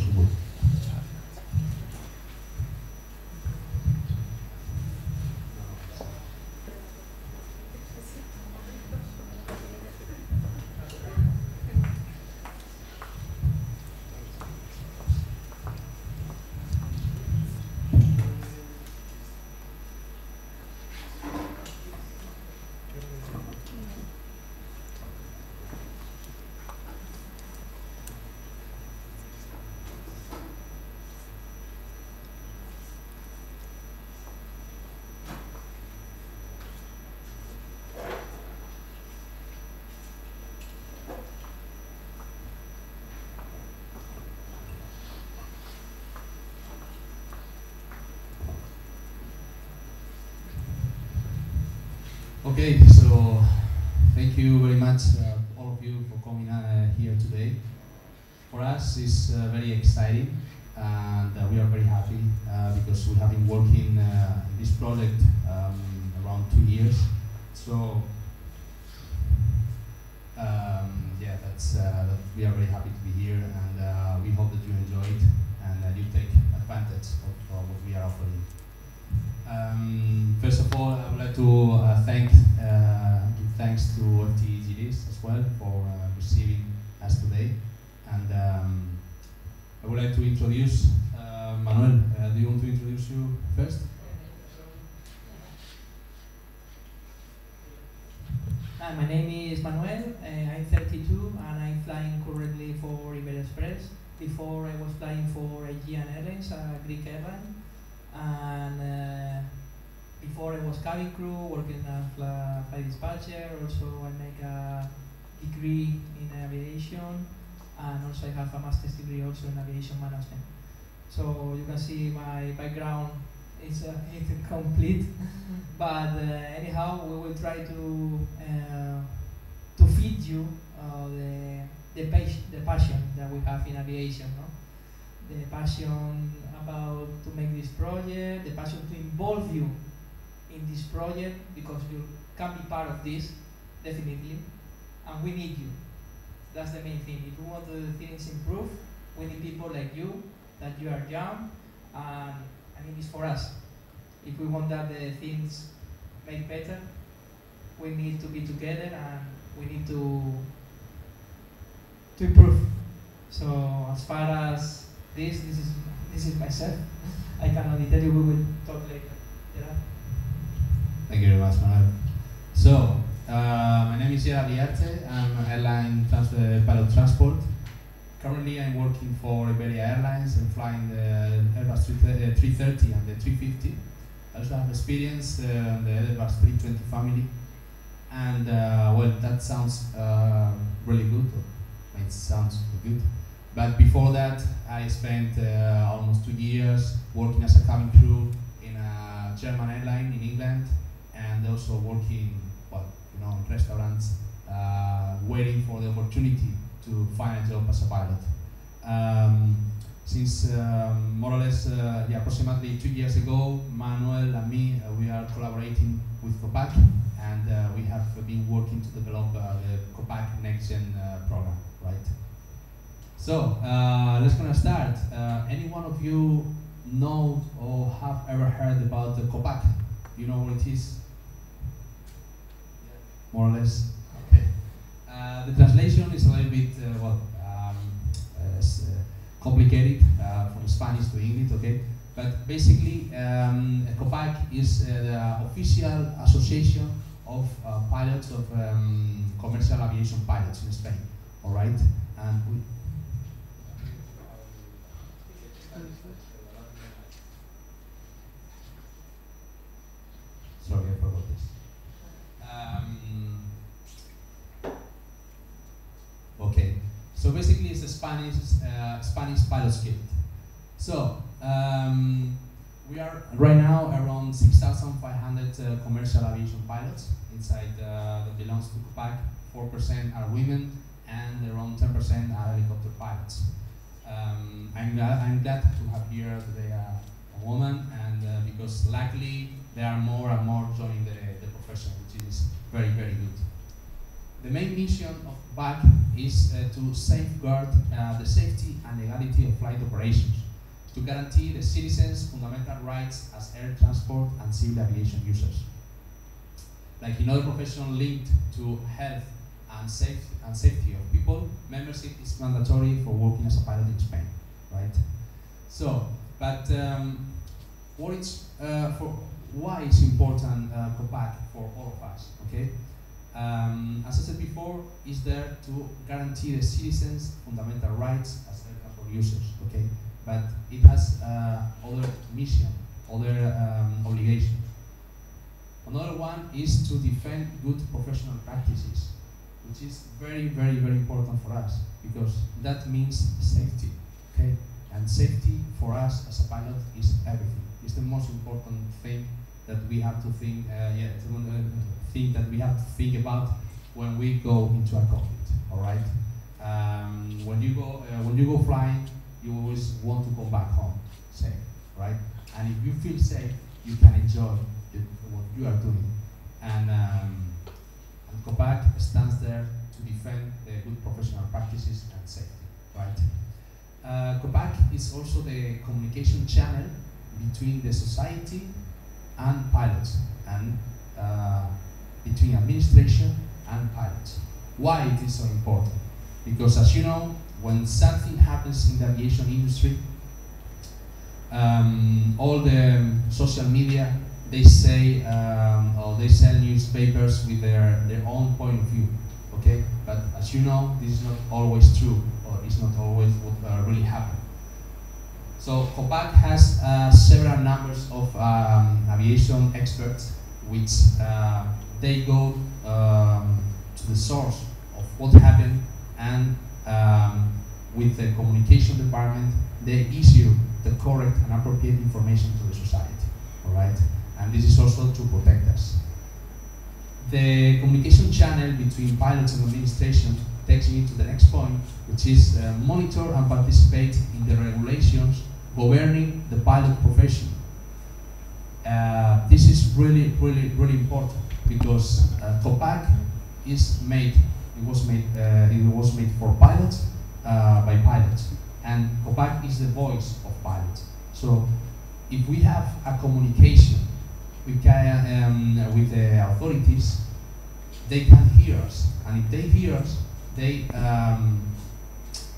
It Okay, so thank you very much, uh, all of you, for coming uh, here today. For us, it's uh, very exciting, and uh, we are very happy uh, because we have been working uh, this project um, around two years. So, would like to introduce uh, Manuel. Uh, do you want to introduce you first? Hi, my name is Manuel. Uh, I'm 32 and I'm flying currently for Iberia Express. Before I was flying for Aegean Airlines, a Greek airline and uh, before I was cabin crew, working as a flight dispatcher. Also, I make a degree in aviation, and also I have a master's degree also in aviation management. So you can see my background is uh, incomplete, but uh, anyhow, we will try to uh, to feed you uh, the the, the passion that we have in aviation. No? the passion about to make this project, the passion to involve you in this project because you can be part of this, definitely, and we need you. That's the main thing. If we want the things improve, we need people like you, that you are young, and I mean it's for us. If we want that the things make better, we need to be together and we need to to improve. So as far as this, this is this is myself. I cannot tell you. We will talk later. Yeah. Thank you very much, Manuel. So, is Gerard Liarte. I'm an airline trans uh, pilot transport. Currently, I'm working for Iberia Airlines and flying the Airbus 330 uh, and the 350. I also have experience uh, on the Airbus 320 family. And, uh, well, that sounds uh, really good. It sounds good. But before that, I spent uh, almost two years working as a cabin crew in a German airline in England, and also working, know, restaurants, uh, waiting for the opportunity to find a job as a pilot. Um, since um, more or less, uh, yeah, approximately two years ago, Manuel and me, uh, we are collaborating with COPAC, and uh, we have been working to develop uh, the COPAC Next Gen program, right? So uh, let's gonna start. Uh, any one of you know or have ever heard about the COPAC? You know what it is? More or less. Okay. Uh, the translation is a little bit uh, well um, uh, uh, complicated from Spanish to English. Okay. But basically, um, COPAC is the official association of pilots of um, commercial aviation pilots in Spain. All right, and we, Sorry, I forgot this. Um, okay, so basically it's a Spanish uh, Spanish pilot guild. So um, we are right now around 6,500 uh, commercial aviation pilots inside uh, that belongs to COPAC. 4% are women and around 10% are helicopter pilots. Um, I'm, glad, I'm glad to have here today a, a woman and uh, because luckily there are more and more joining the, the profession, which is very, very good. The main mission of COPAC is uh, to safeguard uh, the safety and legality of flight operations, to guarantee the citizens' fundamental rights as air transport and civil aviation users. Like in other professions linked to health and, safe, and safety of people, membership is mandatory for working as a pilot in Spain, right? So, but um, what it's uh, for why it's important uh, COPAC for all of us, okay? Um, as I said before, is there to guarantee the citizens' fundamental rights as transport users, okay? But it has uh, other mission, other um, obligations. Another one is to defend good professional practices, which is very, very, very important for us because that means safety, okay? And safety for us as a pilot is everything. It's the most important thing that we have to think, uh, yeah, thing that we have to think about when we go into a cockpit. All right. Um, when you go uh, when you go flying, you always want to come back home safe, right? And if you feel safe, you can enjoy the, what you are doing. And, um, and COPAC stands there to defend the good professional practices and safety, right? Uh, COPAC is also the communication channel between the society and pilots and uh, between administration and pilots. Why it is so important? Because as you know, when something happens in the aviation industry, um, all the social media, they say, um, or they sell newspapers with their, their own point of view, okay? But as you know, this is not always true, or it's not always what uh, really happened. So COPAC has uh, several numbers of um, aviation experts which uh, they go um, to the source of what happened and um, with the communication department they issue the correct and appropriate information to the society all right? And this is also to protect us. The communication channel between pilots and administration takes me to the next point which is uh, monitor and participate in the regulations governing the pilot profession. Uh, this is really really really important because uh, COPAC is made, it was made, uh, it was made for pilots uh, by pilots, and COPAC is the voice of pilots. So if we have a communication with, um, with the authorities, they can hear us, and if they hear us, they um,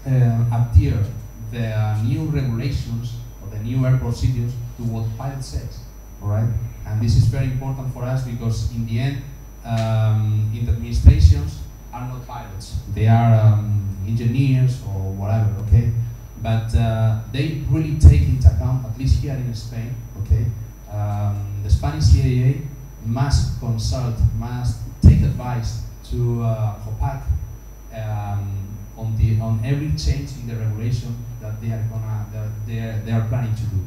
uh, adhere the new regulations or the new air procedures to what pilot says. All right. And this is very important for us because in the end, um, in the administrations are not pilots. They are um, engineers or whatever, okay? But uh, they really take into account, at least here in Spain, okay? Um, the Spanish CAA must consult, must take advice to uh, COPAC um, on the on every change in the regulation that they are gonna that they are, they are planning to do,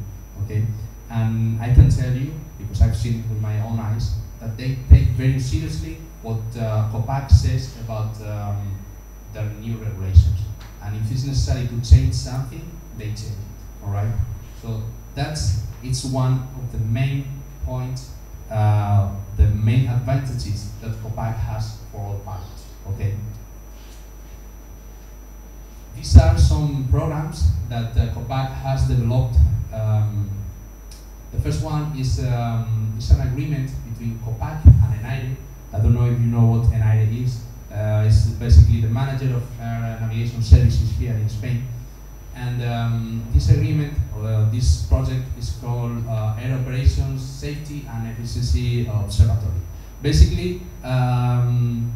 okay? And I can tell you because I've seen it with my own eyes, that they take very seriously what uh, COPAC says about um, the new regulations. And if it's necessary to change something, they change it, all right? So that's, it's one of the main points, uh, the main advantages that COPAC has for all pilots, okay? These are some programs that uh, COPAC has developed um, the first one is, um, an agreement between COPAC and ENAIRE. I don't know if you know what ENAIRE is. Uh, it's basically the manager of air navigation services here in Spain. And um, this agreement, uh, this project is called uh, Air Operations Safety and Efficiency Observatory. Basically, um,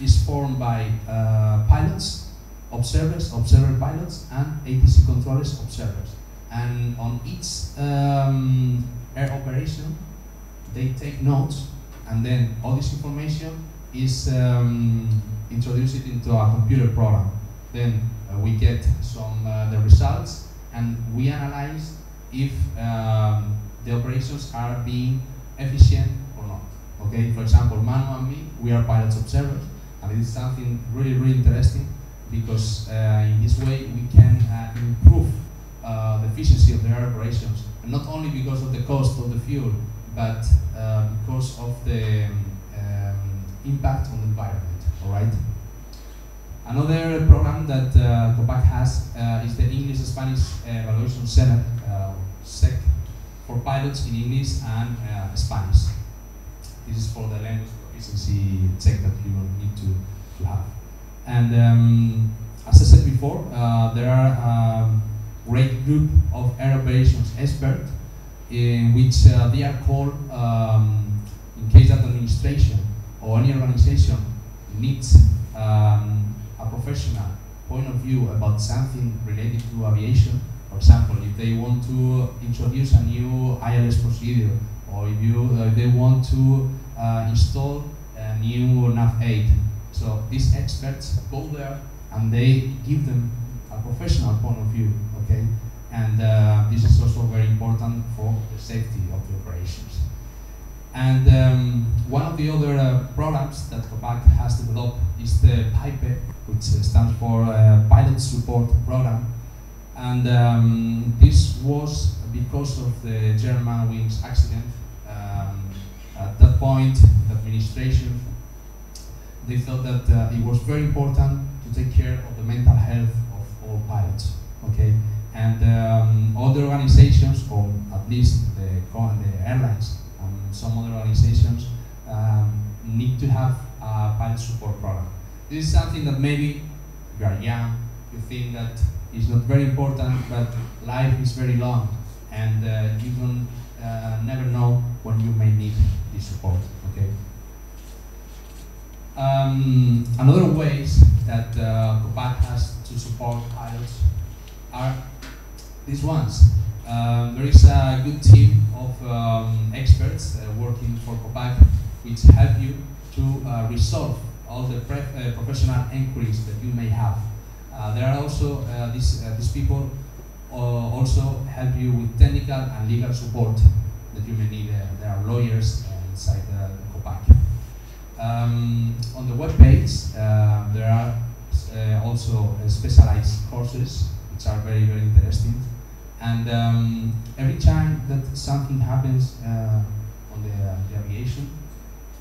is formed by uh, pilots, observers, observer pilots, and ATC controllers, observers and on each um, air operation they take notes and then all this information is um, introduced into a computer program. Then uh, we get some uh, the results and we analyze if um, the operations are being efficient or not. Okay for example Manu and me we are pilots observers and it is something really really interesting because uh, in this way we can efficiency of their operations, and not only because of the cost of the fuel, but uh, because of the um, impact on the environment. All right. Another program that uh, COPAC has uh, is the English Spanish Evaluation Center, uh, SEC, for pilots in English and uh, Spanish. This is for the language proficiency check that you will need to, to have. And um, as I said before, there are um, great group of operations experts in which uh, they are called um, in case that administration or any organization needs um, a professional point of view about something related to aviation. For example, if they want to introduce a new ILS procedure, or if you uh, they want to uh, install a new NAVAID. So these experts go there and they give them a professional point of view, okay? And uh, this is also very important for the safety of the operations. And um, one of the other uh, programs that COPAC has developed is the PIPE, which stands for uh, Pilot Support Program. And um, this was because of the Germanwings accident. Um, at that point, the administration, they thought that uh, it was very important to take care of the mental health of all pilots, okay? And um, other organizations, or at least the, the airlines, and some other organizations um, need to have a pilot support program. This is something that maybe you are young, you think that is not very important, but life is very long, and uh, you don't uh, never know when you may need this support. Okay. Um, another ways that uh, COPAC has to support pilots are these ones. Um, there is a good team of um, experts uh, working for COPAC which help you to uh, resolve all the uh, professional inquiries that you may have. Uh, there are also uh, these, uh, these people also help you with technical and legal support that you may need. there are lawyers inside the, the COPAC. Um, on the web page, there are also specialized courses which are very, very interesting. And um, every time that something happens uh, on the, uh, the aviation,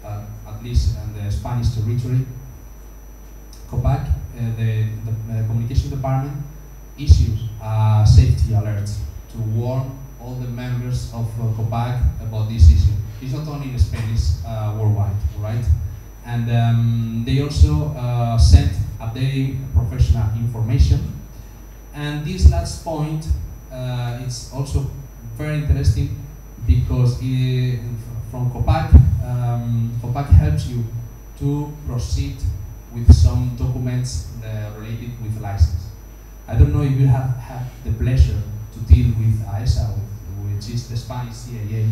uh, at least in the Spanish territory, COPAC, uh, the, the uh, communication department, issues a safety alert to warn all the members of uh, COPAC about this issue. It's not only in Spain, it's worldwide, right? And um, they also sent updating professional information. And this last point uh, it's also very interesting because it, from COPAC, um, COPAC helps you to proceed with some documents related with license. I don't know if you have had the pleasure to deal with AESA, which is the Spanish CAA,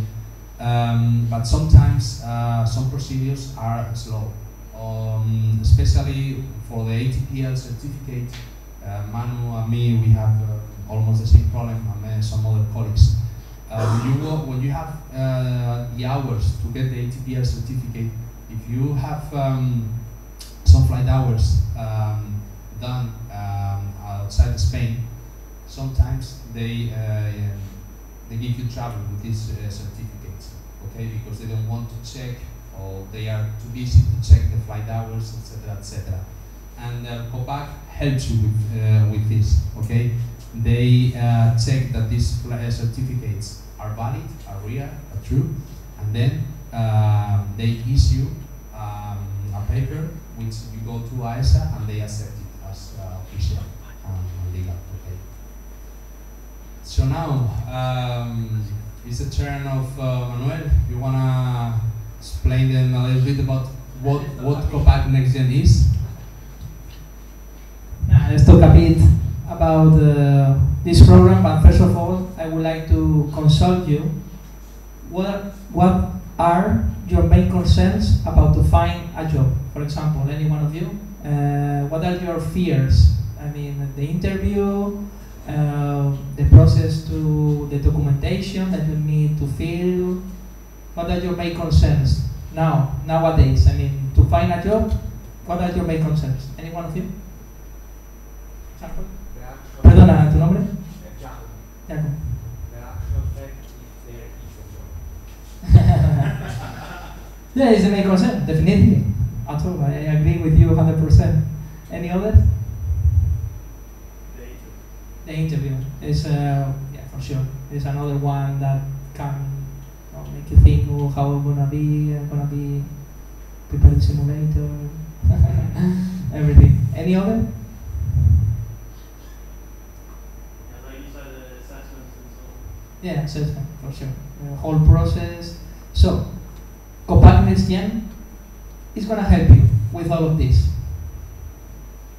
um, but sometimes uh, some procedures are slow, um, especially for the ATPL certificate. Uh, Manu and me, we have uh, almost the same problem and some other colleagues. Uh, when, you go, when you have uh, the hours to get the ATPL certificate, if you have um, some flight hours um, done um, outside Spain, sometimes they uh, they give you trouble with these uh, certificates, okay? Because they don't want to check or they are too busy to check the flight hours, etc., etc. And uh, COPAC helps you with uh, with this, okay? They uh, check that these uh, certificates are valid, are real, are true, and then uh, they issue um, a paper which you go to AESA and they accept it as uh, official and legal. Okay. So now um, it's the turn of uh, Manuel. You wanna explain them a little bit about what what COPAC Next Gen is? Yeah, let's talk a bit about uh, this program, but first of all, I would like to consult you. What, what are your main concerns about to find a job? For example, any one of you? Uh, what are your fears? I mean, the interview, uh, the process to the documentation that you need to fill. What are your main concerns now, nowadays? I mean, to find a job, what are your main concerns? Any one of you? Example? Perdona, ¿tu nombre? Jacob. Jacob. The actual fact if there is a job. yeah, it's the main concern, definitely. at all. I agree with you 100%. Any others? The interview is, uh, yeah, for sure. It's another one that can you know, make you think, oh, how I'm gonna be, I'm gonna be prepare the simulator, everything. Any other? Yeah, for sure. The whole process. So, Copac Next Gen is gonna help you with all of this.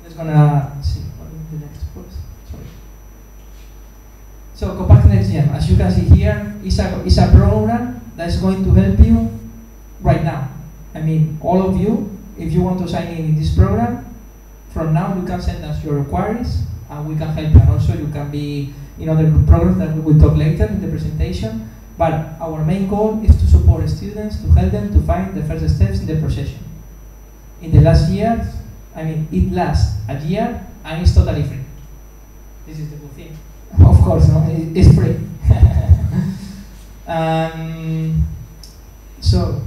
It's gonna see what is the next post. Sorry. So Copac Next Gen, as you can see here, is a is a program that is going to help you right now. I mean, all of you, if you want to sign in in this program, from now you can send us your queries and we can help. And also you can be in other programs that we will talk later in the presentation. But our main goal is to support students, to help them to find the first steps in the procession. In the last year, I mean, it lasts a year and it's totally free. This is the good thing. Of course, no, it's free. um, so,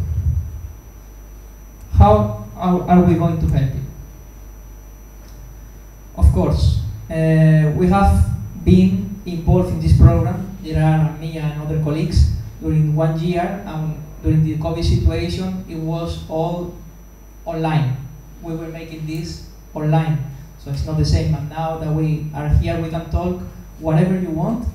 how are, are we going to help you? Of course, uh, we have been involved in this program. There are me and other colleagues during one year, and during the COVID situation, it was all online. We were making this online, so it's not the same. And now that we are here, we can talk whatever you want.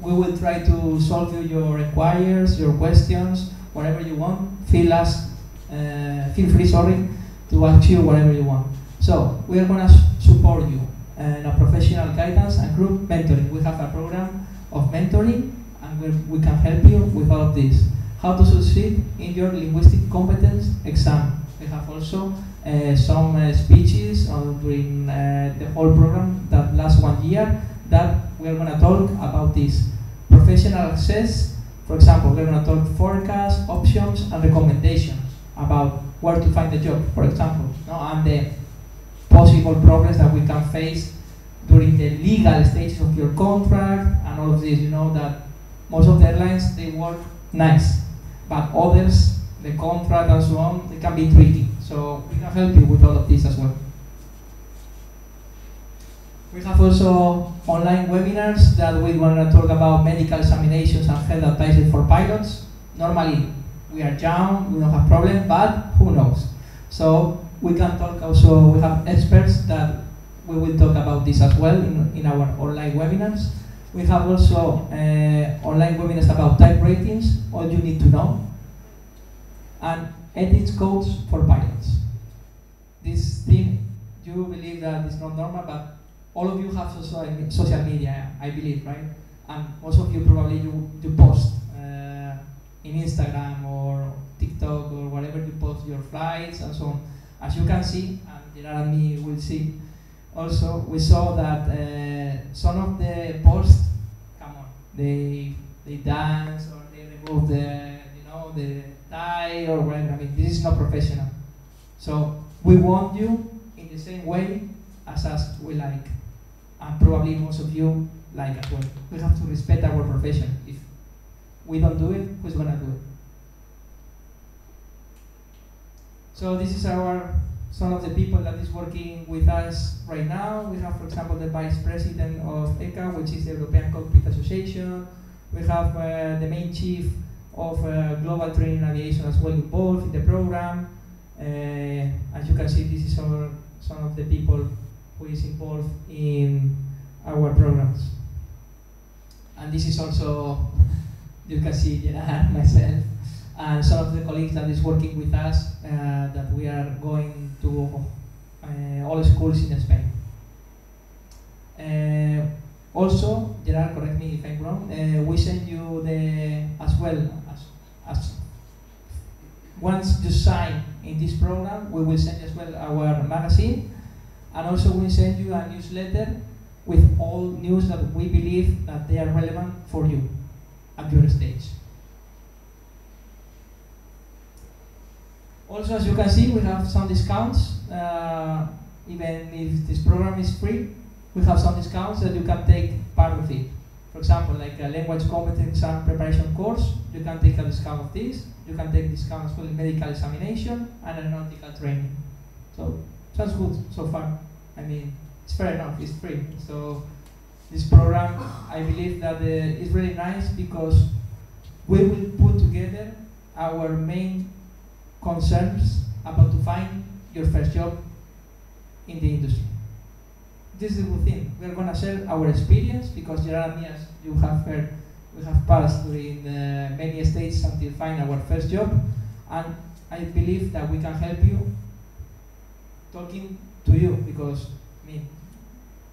We will try to solve you your inquiries, your questions, whatever you want. Feel us, uh, feel free, sorry, to ask you whatever you want. So we are gonna support you in a professional guidance and group mentoring. We have a program of mentoring, and we, we can help you with all of this. How to succeed in your linguistic competence exam. We have also uh, some uh, speeches on, during uh, the whole program that lasts one year that we are going to talk about this. Professional access, for example, we're going to talk forecast, options, and recommendations about where to find a job, for example, no? and the possible problems that we can face during the legal stages of your contract and all of this. You know that most of the airlines they work nice, but others, the contract and so on, they can be tricky. So we can help you with all of this as well. We have also online webinars that we want to talk about medical examinations and health advices for pilots. Normally, we are young, we don't have problems, but who knows? So we can talk also, we have experts that we will talk about this as well in, in our online webinars. We have also uh, online webinars about type ratings, all you need to know, and ethics codes for pilots. This thing, you believe that it's not normal, but all of you have social, social media, I believe, right? And most of you probably you, you post uh, in Instagram or TikTok or whatever you post your flights and so on. As you can see, and Gerard and me will see, also we saw that uh, some of the posts, come on, they they dance or they remove the you know the tie or whatever. I mean, this is not professional. So we want you in the same way as us we like, and probably most of you like as well. We have to respect our profession. If we don't do it, who's gonna do it? So this is our some of the people that is working with us right now. We have, for example, the vice president of ECA, which is the European Cockpit Association. We have uh, the main chief of uh, Global Training Aviation as well involved in the program. Uh, as you can see, this is our, some of the people who is involved in our programs. And this is also, you can see Gerard, myself, and some of the colleagues that is working with us uh, that we are going to uh, all schools in Spain. Uh, also, Gerard, correct me if I'm wrong, we send you the, as well, as, as once you sign in this program, we will send as well our magazine, and also we send you a newsletter with all news that we believe that they are relevant for you at your stage. Also, as you can see, we have some discounts. Uh, even if this program is free, we have some discounts that you can take part of it. For example, like a language competence exam preparation course, you can take a discount of this. You can take discounts for medical examination and aeronautical training. So sounds good so far. I mean, it's fair enough. It's free. So this program, I believe that uh, is really nice because we will put together our main concerns about to find your first job in the industry. This is the good thing. We are going to share our experience because Gerard and me, as you have heard, we have passed during uh, many stages until find our first job, and I believe that we can help you talking to you because I mean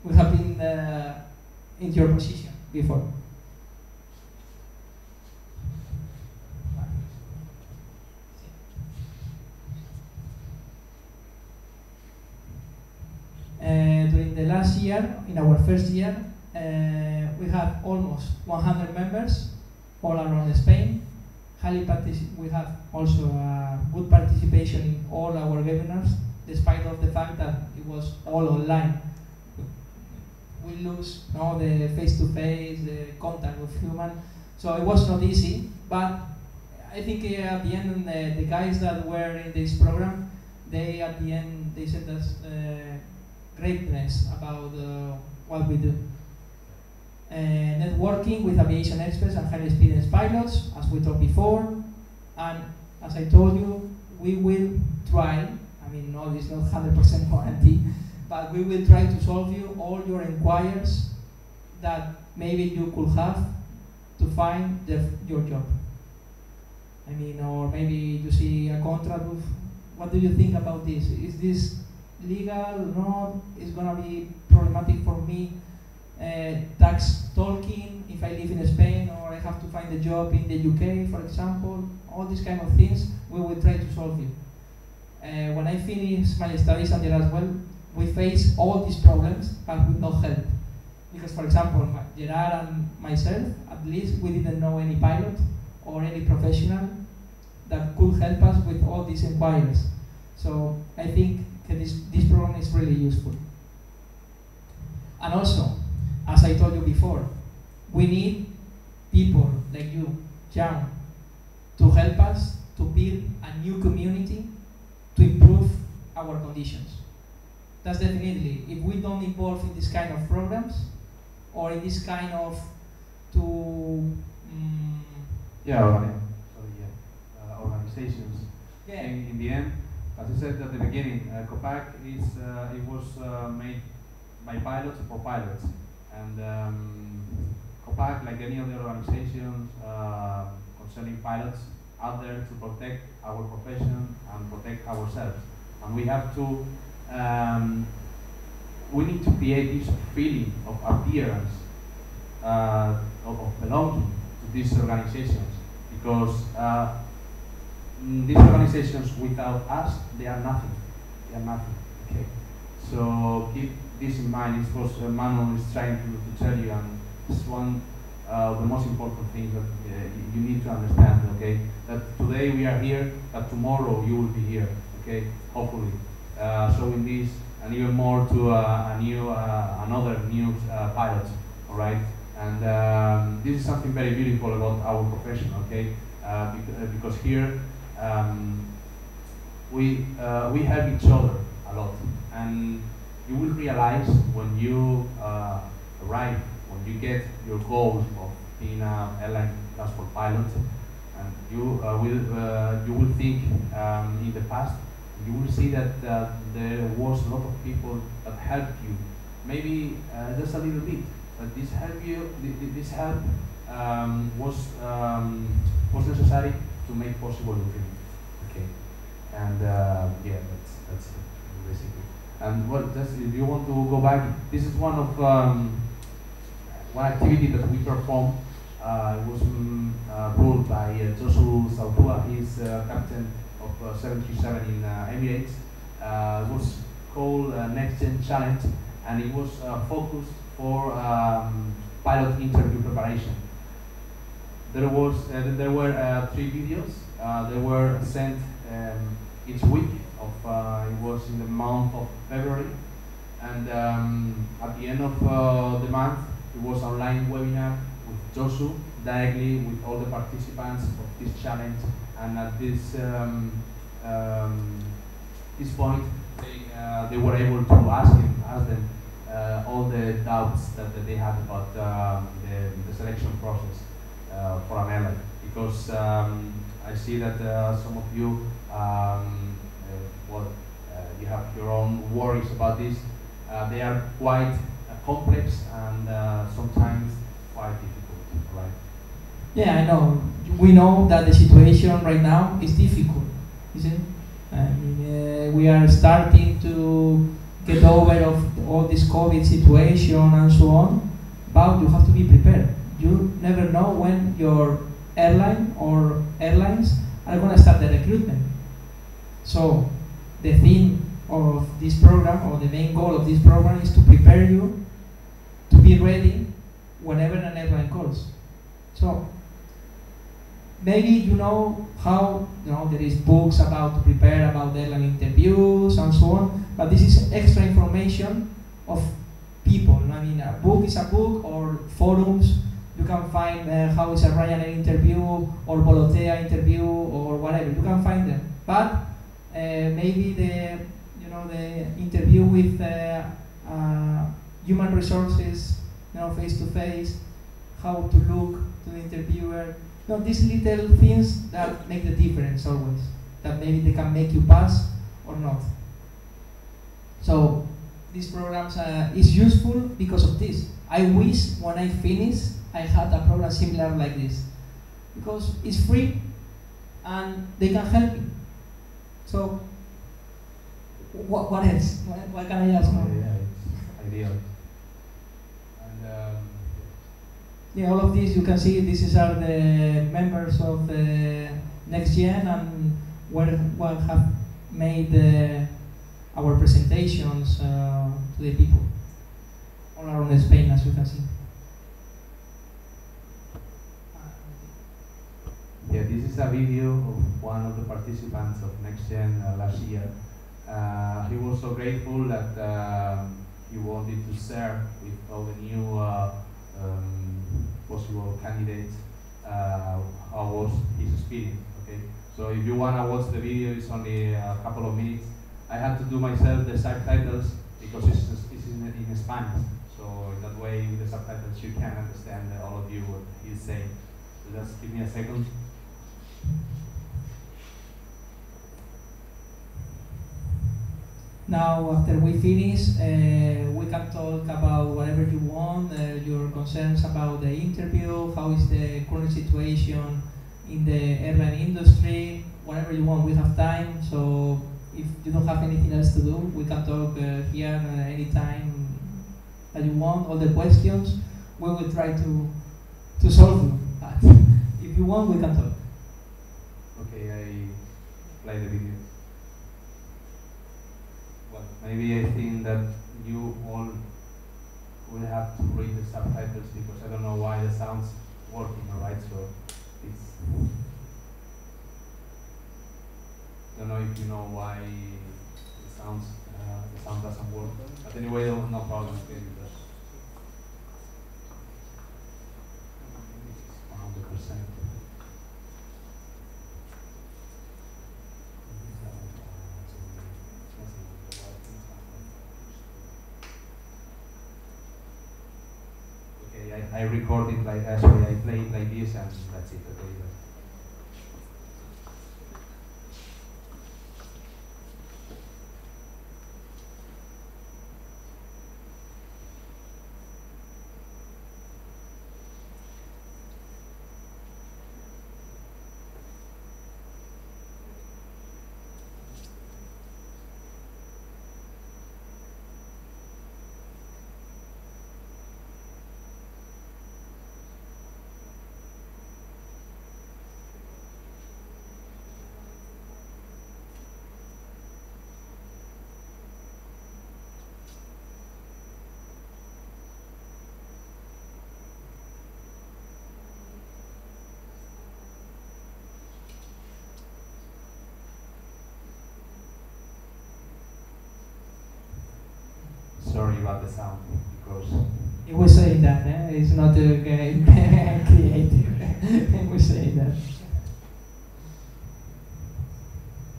we have been uh, in your position before. Uh, during the last year, in our first year, uh, we have almost 100 members all around Spain. Highly we have also uh, good participation in all our webinars, despite of the fact that it was all online. We lose no, the face-to-face, the contact with human, so it was not easy. But I think uh, at the end, the, the guys that were in this program, they at the end they said us uh, greatness about uh, what we do. Networking with aviation experts and highly experienced pilots, as we talked before. And as I told you, we will try, I mean, no, is not 100% guarantee, but we will try to solve you all your inquiries that maybe you could have to find the, your job. I mean, or maybe you see a contract with, what do you think about this? Is this legal? No, it's gonna be problematic for me. Uh, tax talking if I live in Spain or I have to find a job in the UK, for example. All these kind of things we will try to solve it. Uh, when I finished my studies under as well, we face all these problems but with no help. Because, for example, Gerard and myself, at least we didn't know any pilot or any professional that could help us with all these inquiries. So I think this, this program is really useful. And also, as I told you before, we need people like you, young, to help us to build a new community to improve our conditions. That's definitely, if we don't involve in this kind of programs or in this kind of to mm Yeah, organi- sorry, yeah. Uh, organizations. yeah, In, in the end, as I said at the beginning, uh, COPAC is uh, it was uh, made by pilots for pilots, and um, COPAC, like any other organizations uh, concerning pilots, out there to protect our profession and protect ourselves, and we have to. Um, we need to create this feeling of appearance, uh, of, of belonging to these organizations, because uh, these organizations without us, they are nothing. They are nothing. Okay. So keep this in mind. It's what uh, Manuel is trying to, to tell you, and it's one uh, of the most important things that uh, you need to understand. Okay. That today we are here, but tomorrow you will be here. Okay. Hopefully. Uh, showing this and even more to uh, a new, uh, another new uh, pilot. All right. And um, this is something very beautiful about our profession. Okay. Uh, uh, because here um, we uh, we help each other a lot, and you will realize when you uh, arrive, when you get your goal of being an airline transport pilot, and you uh, will uh, you will think um, in the past, you will see that uh, there was a lot of people that helped you, maybe uh, just a little bit, but this help you, thi- thi- this help um, was um, was necessary to make possible the dream. And uh, yeah, that's that's it, basically. And what just if you want to go back, this is one of um, one activity that we perform. Uh, it was mm, uh, ruled by uh, Josu Sautua. He's uh, captain of uh, 737 in uh, Emirates. Uh, it was called uh, Next Gen Challenge, and it was uh, focused for um, pilot interview preparation. There was uh, there were uh, three videos. Uh, they were sent um, each week. Of uh, it was in the month of February, and um, at the end of uh, the month, it was online webinar with Josu directly with all the participants of this challenge. And at this um, um, this point, they, uh, they were able to ask him, ask them uh, all the doubts that, that they had about um, the, the selection process uh, for an airline. Because um, I see that uh, some of you, um, uh, well, uh, you have your own worries about this. Uh, they are quite complex and sometimes quite difficult, right? Yeah, I know. We know that the situation right now is difficult, isn't it? I mean, we are starting to get over of all this COVID situation and so on, but you have to be prepared. You never know when your airline or airlines are going to start the recruitment. So, the theme of this program, or the main goal of this program, is to prepare you to be ready whenever an airline calls. So, maybe you know how you know there is books about to prepare about airline interviews and so on but this is extra information of people i mean a book is a book or forums you can find uh, how is a Ryanair interview or Volotea interview or whatever you can find them but uh, maybe the you know the interview with uh, uh, human resources you know face to face how to look to the interviewer no, these little things that make the difference always. That maybe they can make you pass or not. So this program uh, is useful because of this. I wish when I finish I had a program similar like this because it's free and they can help me. So what, what else? What, what can I ask now? Yeah, it's ideal. And um, Yeah, all of these you can see. these are the members of the next gen and where what have made uh, our presentations uh, to the people all around Spain, as you can see. Yeah, this is a video of one of the participants of NextGen uh, last year. Uh, he was so grateful that um, he wanted to share with all the new uh, um, possible candidates how was his experience. Okay, so if you wanna watch the video, it's only a couple of minutes. I had to do myself the subtitles because it's, it's in, in Spanish. So in that way, with the subtitles, you can understand all of you what he's saying. So just give me a second. Now, after we finish, uh, we can talk about whatever you want, uh, your concerns about the interview, how is the current situation in the airline industry, whatever you want. We have time, so if you don't have anything else to do, we can talk uh, here uh, anytime that you want. All the questions, we will try to to solve them. But if you want, we can talk. Okay, I play the video. Well, maybe I think that you all will have to read the subtitles because I don't know why the sound's working, alright? So it's. don't know if you know why the sounds uh, the sound doesn't work. But anyway, no, problem. Okay, because 100%. I, record it like uh, sorry, I play it like this and that's it. Okay. Sorry about the sound because He was saying that, eh? it's not uh, creative. he was saying that.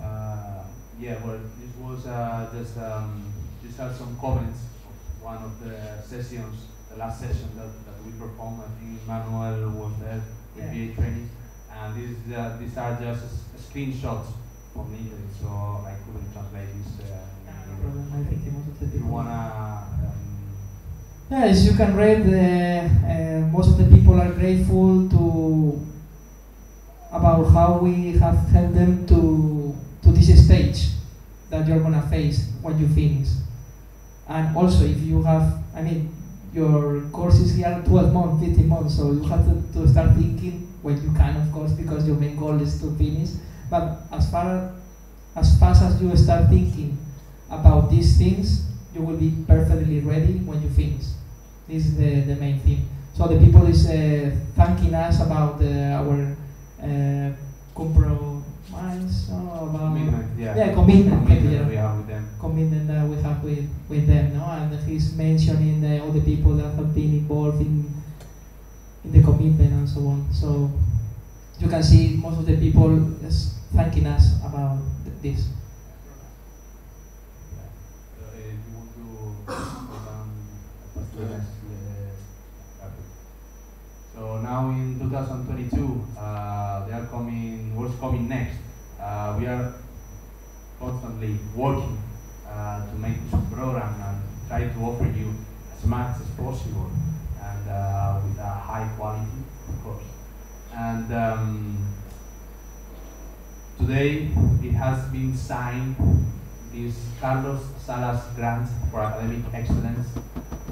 uh, yeah, well, this was uh, just um, these are some comments of one of the sessions, the last session that, that we performed. I think Manuel was there with Yeah. VA training, and these uh, these are just screenshots from the internet, so I couldn't translate this. In No English. problem. I think most of the If you wanna, um, Yeah, as you can read, uh, uh, most of the people are grateful to about how we have helped them to to this stage that you're gonna face when you finish. And also, if you have, I mean, your course is here 12 months, 15 months, so you have to, to start thinking when you can, of course, because your main goal is to finish. But as far as fast as you start thinking about these things, you will be perfectly ready when you finish. This is the, the main thing. So the people is uh, thanking us about uh, our uh, compromise, uh, about commitment, yeah, Yeah, commitment, commitment we have with them. commitment that we have with, with them, no? And he's mentioning uh, all the people that have been involved in in the commitment and so on. So you can see most of the people is thanking us about th- this. Yeah. Uh, if you want So now in 2022, uh, they are coming. What's coming next? Uh, we are constantly working uh, to make this program and try to offer you as much as possible and uh, with a high quality, of course. And um, today it has been signed this Carlos Salas Grant for Academic Excellence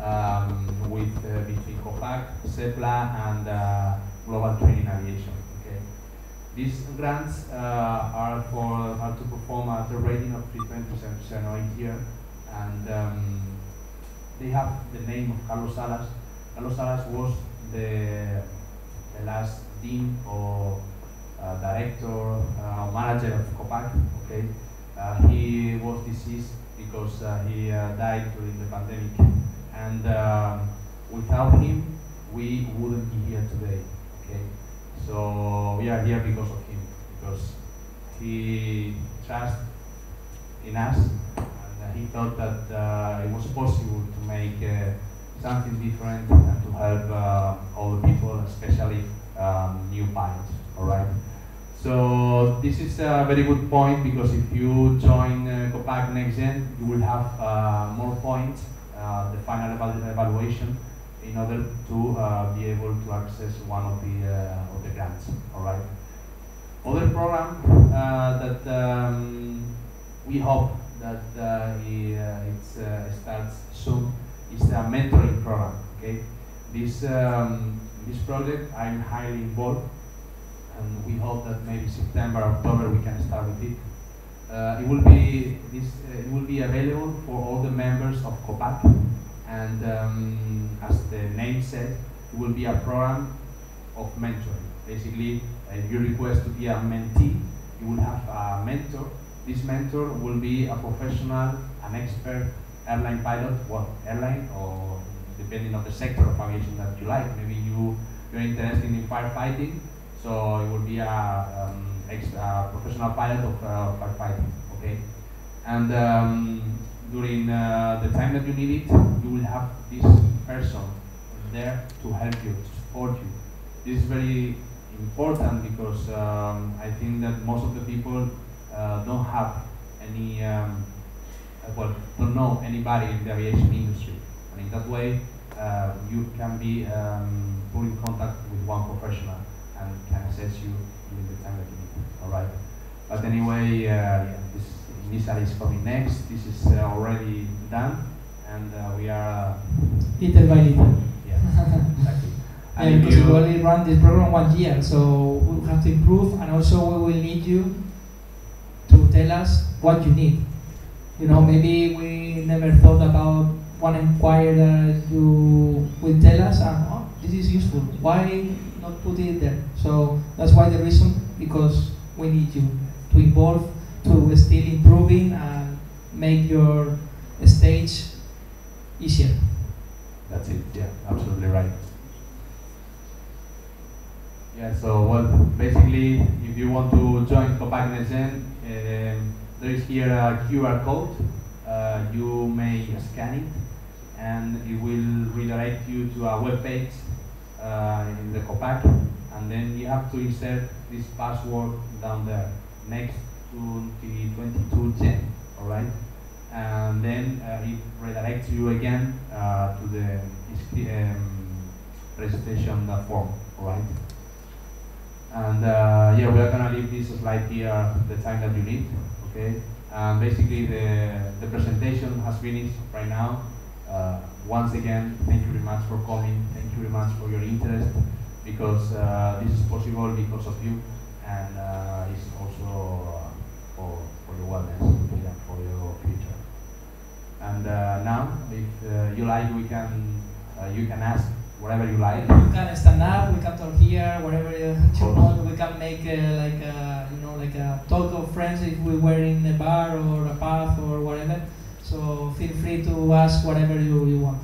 um, with uh, between COPAC, SEPLA, and uh, Global Training Aviation. Okay, these grants uh, are for are to perform at a rating of 320% or ATR, and um, they have the name of Carlos Salas. Carlos Salas was the the last dean or uh, director, uh, manager of COPAC. Okay, he was deceased because uh, he uh, died during the pandemic, and um, without him, we wouldn't be here today. Okay, so we are here because of him, because he trust in us, and uh, he thought that uh, it was possible to make uh, something different and to help uh, all the people, especially um, new pilots. All right. So this is a very good point because if you join uh, COPAC NextGen, you will have uh, more points, uh, the final evalu- evaluation, in order to uh, be able to access one of the uh, of the grants. All right. Other program uh, that um, we hope that uh, i- it's, uh, starts soon is a mentoring program. Okay. This um, this project I'm highly involved and we hope that maybe September, October we can start with it. Uh, it will be this. Uh, it will be available for all the members of COPAC, and um, as the name said, it will be a program of mentoring. Basically, if you request to be a mentee, you will have a mentor. This mentor will be a professional, an expert airline pilot, well, airline or depending on the sector of aviation that you like. Maybe you you're interested in firefighting, so it will be a, um, a professional pilot of uh, firefighting, okay? And um, during uh, the time that you need it, you will have this person there to help you, to support you. This is very important because um, I think that most of the people uh, don't have any, um, well, don't know anybody in the aviation industry. And in that way, uh, you can be um, put in contact with one professional and can assess you during the time that you need. All right. But anyway, uh, yeah, this initial is coming next. This is uh, already done, and uh, we are. Uh, Little by little. yeah, exactly. And because we only run this program one year, so we have to improve, and also we will need you to tell us what you need. You know, maybe we never thought about one inquiry that you will tell us, and oh, this is useful. Why not put it there? So that's why the reason, because we need you to involve, to still improving and make your stage easier. That's it. Yeah, absolutely right. Yeah. So well, basically, if you want to join COPAC Gen, um, there is here a QR code. Uh, you may scan it, and it will redirect you to a web page uh, in the COPAC, and then you have to insert this password down there next to the 22 gen. All right, and then uh, it redirects you again uh, to the um, registration form. All right. And uh, yeah, we are gonna leave this slide here the time that you need, okay? Um, basically, the, the presentation has finished right now. Uh, once again, thank you very much for coming. Thank you very much for your interest because uh, this is possible because of you and uh, it's also uh, for, for your wellness and for your future. And uh, now, if uh, you like, we can uh, you can ask whatever you like. You can stand up, we can talk here, whatever you want. We can make uh, like a, you know, like a talk of friends if we were in a bar or a pub or whatever. So feel free to ask whatever you, you want.